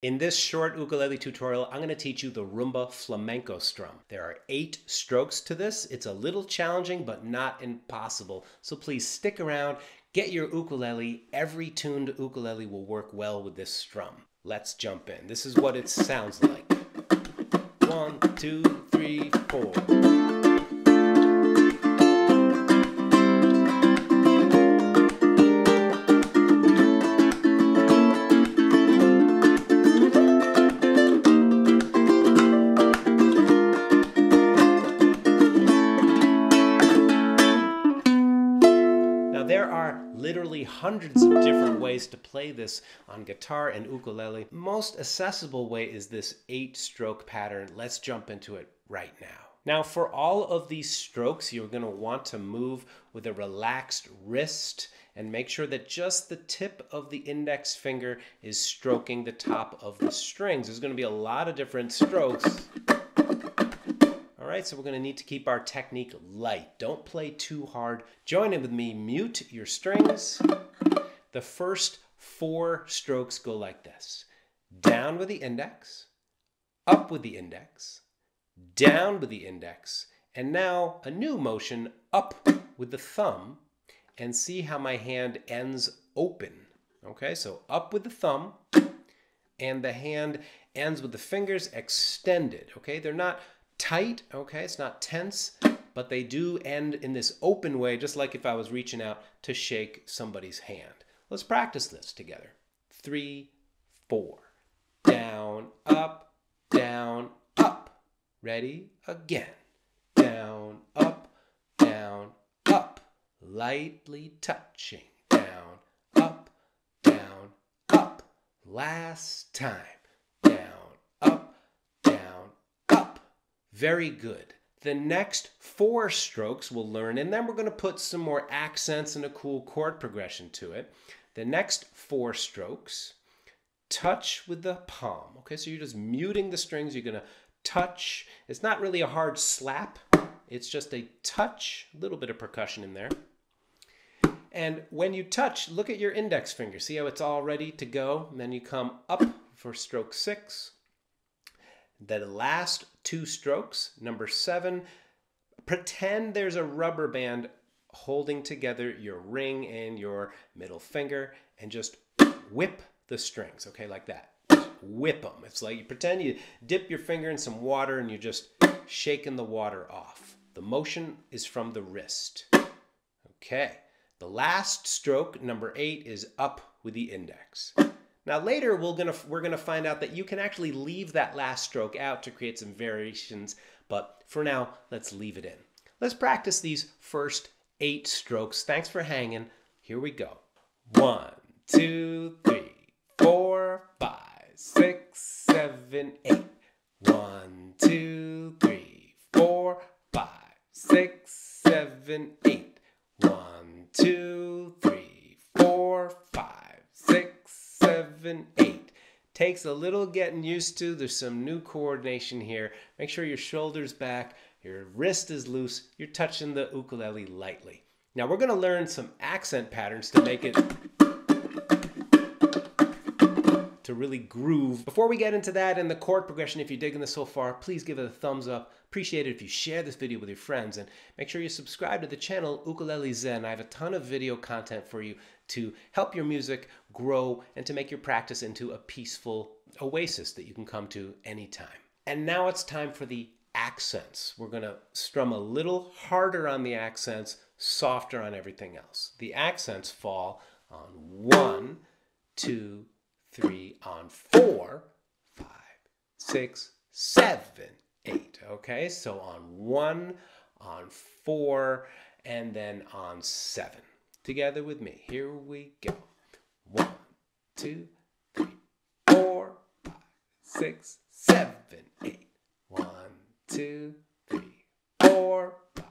In this short ukulele tutorial, I'm going to teach you the rumba flamenco strum. There are eight strokes to this. It's a little challenging, but not impossible. So please stick around, get your ukulele. Every tuned ukulele will work well with this strum. Let's jump in. This is what it sounds like. One, two, three, four. Hundreds of different ways to play this on guitar and ukulele. Most accessible way is this eight stroke pattern. Let's jump into it right now. Now for all of these strokes, you're gonna want to move with a relaxed wrist and make sure that just the tip of the index finger is stroking the top of the strings. There's gonna be a lot of different strokes right, so we're going to need to keep our technique light. Don't play too hard. Join in with me. Mute your strings. The first four strokes go like this. Down with the index, up with the index, down with the index, and now a new motion up with the thumb and see how my hand ends open. Okay, so up with the thumb and the hand ends with the fingers extended. Okay, they're not tight, okay? It's not tense, but they do end in this open way, just like if I was reaching out to shake somebody's hand. Let's practice this together. Three, four. Down, up, down, up. Ready? Again. Down, up, down, up. Lightly touching. Down, up, down, up. Last time. Very good. The next four strokes we'll learn, and then we're going to put some more accents and a cool chord progression to it. The next four strokes, touch with the palm. Okay, so you're just muting the strings. You're going to touch. It's not really a hard slap. It's just a touch, a little bit of percussion in there. And when you touch, look at your index finger. See how it's all ready to go? And then you come up for stroke six, the last two strokes, number seven, pretend there's a rubber band holding together your ring and your middle finger and just whip the strings, okay, like that. whip them. It's like you pretend you dip your finger in some water and you're just shaking the water off. The motion is from the wrist. Okay. The last stroke, number eight, is up with the index. Now later we're gonna we're gonna find out that you can actually leave that last stroke out to create some variations, but for now let's leave it in. Let's practice these first eight strokes. Thanks for hanging. Here we go. One, two, three, four, five, six, seven, eight. One, two, three, four, five, six, seven, eight. One, two, three, four, seven, eight. Takes a little getting used to. There's some new coordination here. Make sure your shoulder's back, your wrist is loose, you're touching the ukulele lightly. Now we're going to learn some accent patterns to make it to really groove. Before we get into that and the chord progression, if you're digging this so far, please give it a thumbs up. Appreciate it if you share this video with your friends and make sure you subscribe to the channel Ukulele Zen. I have a ton of video content for you to help your music grow and to make your practice into a peaceful oasis that you can come to anytime. And now it's time for the accents. We're going to strum a little harder on the accents, softer on everything else. The accents fall on one, two, three, on four, five, six, seven, eight. Okay, so on one, on four, and then on seven. Together with me. Here we go. One, two, three, four, five, six, seven, eight. One, two, three, four, five,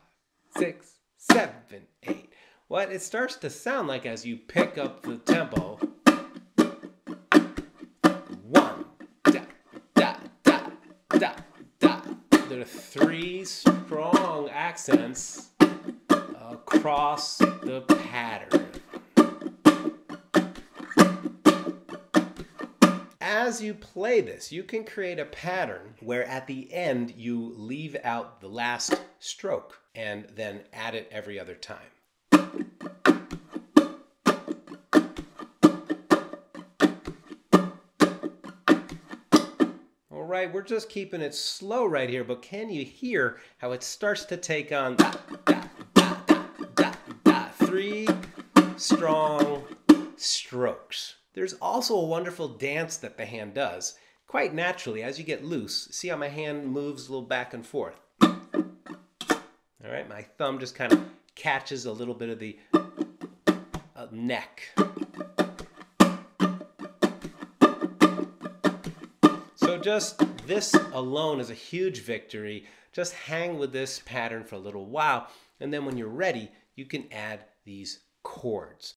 six, seven, eight. What it starts to sound like as you pick up the tempo three strong accents across the pattern. as you play this, you can create a pattern where at the end you leave out the last stroke and then add it every other time. Right, we're just keeping it slow right here, but can you hear how it starts to take on da, da, da, three strong strokes. There's also a wonderful dance that the hand does quite naturally as you get loose. See how my hand moves a little back and forth. All right, my thumb just kind of catches a little bit of the uh, neck. So just this alone is a huge victory. Just hang with this pattern for a little while, and then when you're ready, you can add these chords.